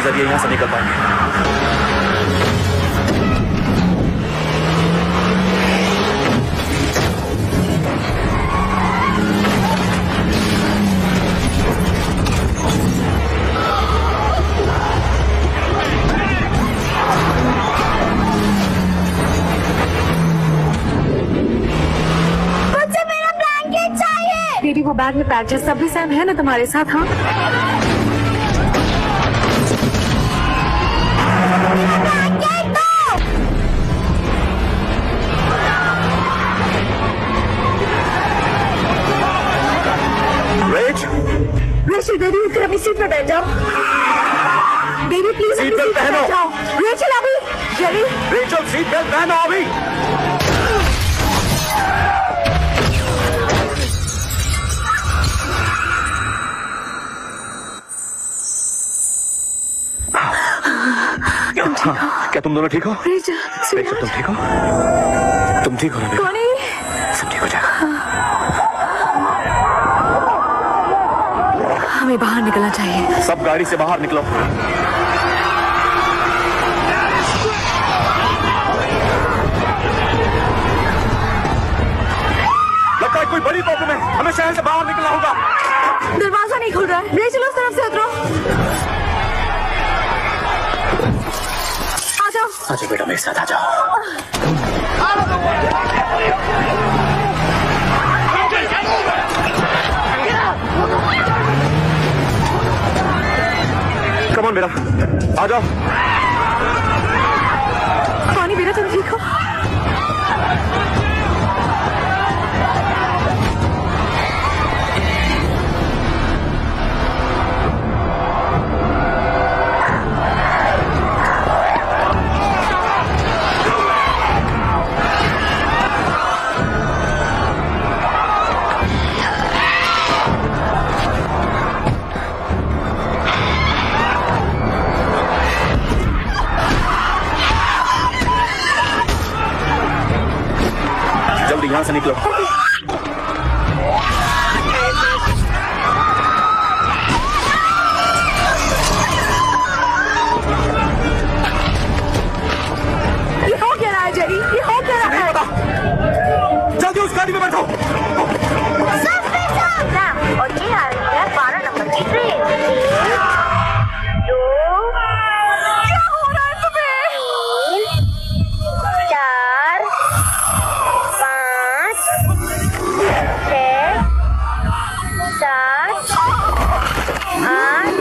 ज़रिए यहाँ से निकल पाएँगे। मुझे मेरा ब्लैंकेट चाहिए। बेबी वो बैग में पैक जैसा भी सैम है ना तुम्हारे साथ हाँ? रेचल बेबी अपनी सीट पर बैठ जाओ। बेबी प्लीज़ सीट बेल्ट पहनो। रेचल अभी। रेचल सीट बेल्ट पहनो अभी। हाँ, क्या तुम दोनों ठीक हो? तुम ठीक हो? तुम ठीक हो ना है? सब ठीक हो जाएगा। हमें बाहर निकलना चाहिए। सब गाड़ी से बाहर निकलो। लगता है कोई बड़ी प्रॉब्लम है। हमें शहर से बाहर निकलना होगा। दरवाज़ा नहीं खुल रहा है। रेचल उस तरफ़ से। अच्छा बेटा मेरे साथ आ जाओ कमन बेटा आ जाओ पानी बेटा तुम ठीक हो? Biglang sa niklo. 啊？